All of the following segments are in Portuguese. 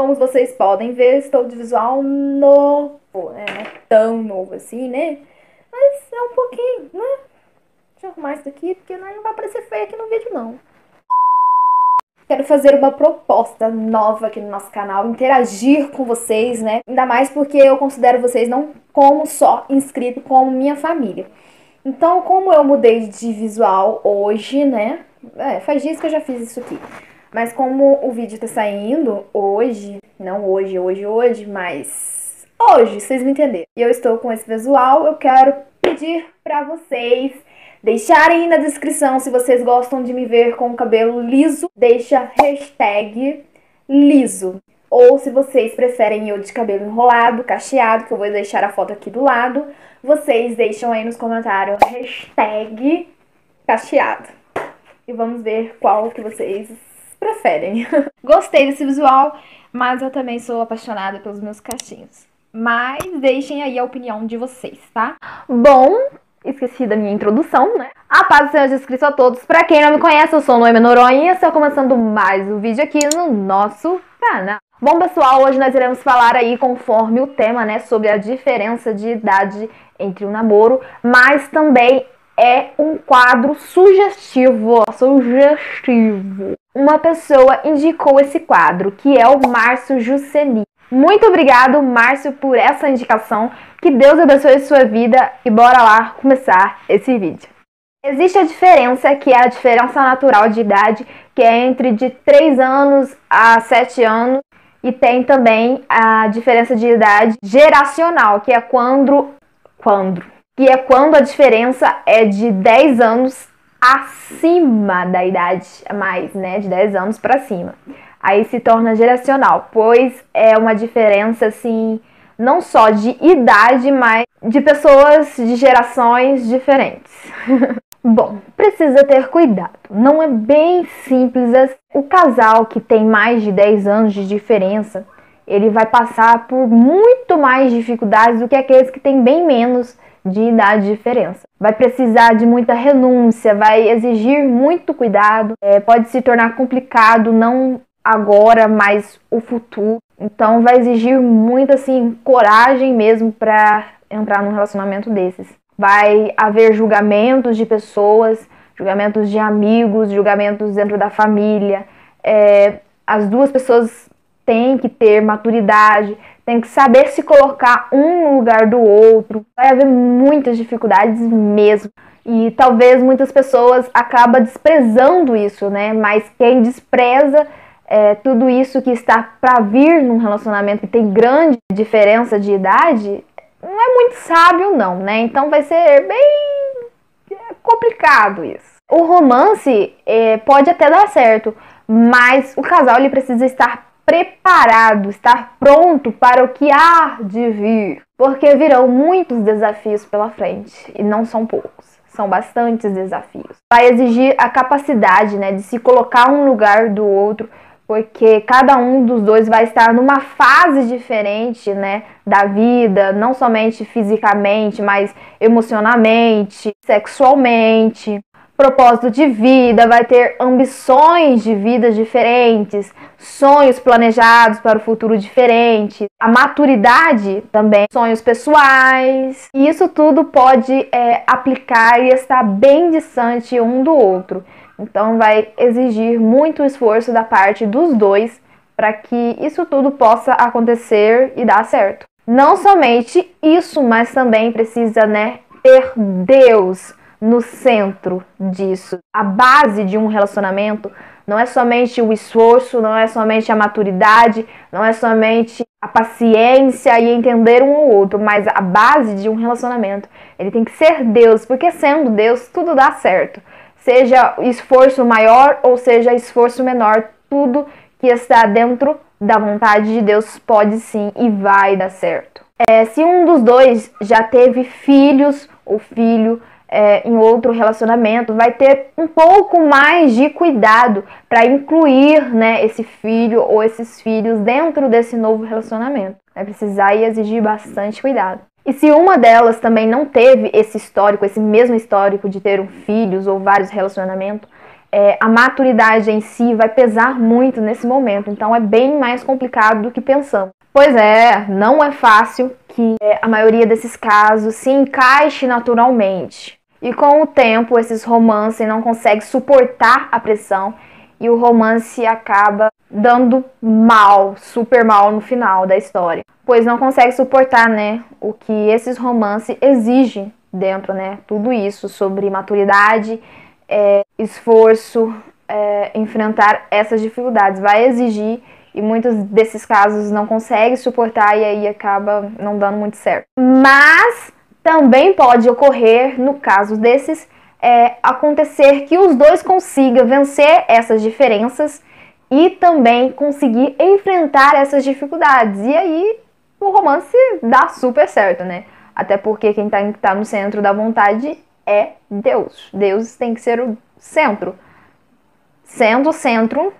Como vocês podem ver, estou de visual novo, né? Não é tão novo assim, né? Mas é um pouquinho, né? Deixa eu arrumar isso daqui, porque não vai aparecer feio aqui no vídeo, não. Quero fazer uma proposta nova aqui no nosso canal, interagir com vocês, né? Ainda mais porque eu considero vocês não como só inscrito, como minha família. Então, como eu mudei de visual hoje, né? É, faz dias que eu já fiz isso aqui. Mas como o vídeo tá saindo hoje, não hoje, hoje, hoje, mas hoje, vocês me entenderam. E eu estou com esse visual, eu quero pedir para vocês deixarem na descrição se vocês gostam de me ver com o cabelo liso, deixa hashtag liso. Ou se vocês preferem eu de cabelo enrolado, cacheado, que eu vou deixar a foto aqui do lado, vocês deixam aí nos comentários hashtag cacheado. E vamos ver qual que vocês preferem. Gostei desse visual, mas eu também sou apaixonada pelos meus cachinhos. Mas deixem aí a opinião de vocês, tá? Bom, esqueci da minha introdução, né? A paz do Senhor Jesus Cristo a todos. Pra quem não me conhece, eu sou Noemi Noronha e estou começando mais um vídeo aqui no nosso canal. Bom, pessoal, hoje nós iremos falar aí, conforme o tema, né, sobre a diferença de idade entre o namoro, mas também é um quadro sugestivo, sugestivo. Uma pessoa indicou esse quadro, que é o Márcio Juceli. Muito obrigado, Márcio, por essa indicação. Que Deus abençoe sua vida e bora lá começar esse vídeo. Existe a diferença, que é a diferença natural de idade, que é entre de 3 anos a 7 anos, e tem também a diferença de idade geracional, que é quando quando que é quando a diferença é de 10 anos acima da idade a mais, né, de 10 anos para cima. Aí se torna geracional, pois é uma diferença assim, não só de idade, mas de pessoas de gerações diferentes. Bom, precisa ter cuidado. Não é bem simples assim. O casal que tem mais de 10 anos de diferença, ele vai passar por muito mais dificuldades do que aqueles que têm bem menos de idade de diferença. Vai precisar de muita renúncia, vai exigir muito cuidado, é, pode se tornar complicado, não agora, mas o futuro. Então vai exigir muita assim coragem mesmo para entrar num relacionamento desses. Vai haver julgamentos de pessoas, julgamentos de amigos, julgamentos dentro da família. É, as duas pessoas têm que ter maturidade, tem que saber se colocar um no lugar do outro. Vai haver muitas dificuldades mesmo. E talvez muitas pessoas acabam desprezando isso, né? Mas quem despreza é, tudo isso que está para vir num relacionamento que tem grande diferença de idade, não é muito sábio, não, né? Então vai ser bem complicado isso. O romance é, pode até dar certo, mas o casal ele precisa estar preparado, estar pronto para o que há de vir, porque virão muitos desafios pela frente e não são poucos. São bastantes desafios. Vai exigir a capacidade né, de se colocar um lugar do outro, porque cada um dos dois vai estar numa fase diferente né, da vida, não somente fisicamente, mas emocionalmente, sexualmente propósito de vida, vai ter ambições de vida diferentes, sonhos planejados para o futuro diferente, a maturidade também, sonhos pessoais. E isso tudo pode é, aplicar e estar bem distante um do outro. Então vai exigir muito esforço da parte dos dois para que isso tudo possa acontecer e dar certo. Não somente isso, mas também precisa, né, ter Deus no centro disso. A base de um relacionamento não é somente o esforço, não é somente a maturidade, não é somente a paciência e entender um ou outro, mas a base de um relacionamento, ele tem que ser Deus, porque sendo Deus tudo dá certo. Seja esforço maior ou seja esforço menor, tudo que está dentro da vontade de Deus pode sim e vai dar certo. É, se um dos dois já teve filhos, o filho é, em outro relacionamento, vai ter um pouco mais de cuidado para incluir né, esse filho ou esses filhos dentro desse novo relacionamento. Vai precisar e exigir bastante cuidado. E se uma delas também não teve esse histórico, esse mesmo histórico de ter um filhos ou vários relacionamentos, é, a maturidade em si vai pesar muito nesse momento. Então é bem mais complicado do que pensamos. Pois é, não é fácil que é, a maioria desses casos se encaixe naturalmente. E com o tempo, esses romances não conseguem suportar a pressão e o romance acaba dando mal, super mal no final da história, pois não consegue suportar, né, o que esses romances exigem dentro, né, tudo isso sobre maturidade, é, esforço, é, enfrentar essas dificuldades vai exigir e muitos desses casos não conseguem suportar e aí acaba não dando muito certo. Mas também pode ocorrer no caso desses é, acontecer que os dois consigam vencer essas diferenças e também conseguir enfrentar essas dificuldades. E aí o romance dá super certo, né? Até porque quem tá, tá no centro da vontade é Deus. Deus tem que ser o centro. Sendo o centro,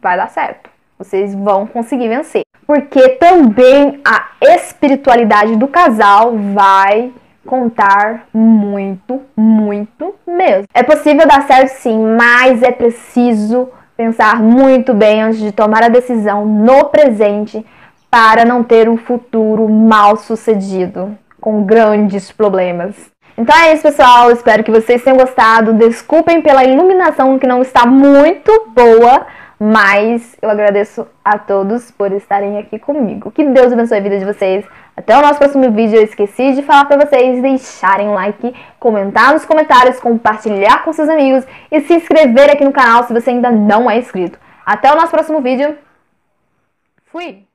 vai dar certo. Vocês vão conseguir vencer. Porque também a espiritualidade do casal vai contar muito, muito mesmo. É possível dar certo sim, mas é preciso pensar muito bem antes de tomar a decisão no presente para não ter um futuro mal sucedido, com grandes problemas. Então é isso, pessoal. Espero que vocês tenham gostado. Desculpem pela iluminação que não está muito boa, mas eu agradeço a todos por estarem aqui comigo. Que Deus abençoe a vida de vocês. Até o nosso próximo vídeo. Eu esqueci de falar para vocês deixarem um like, comentar nos comentários, compartilhar com seus amigos e se inscrever aqui no canal se você ainda não é inscrito. Até o nosso próximo vídeo. Fui!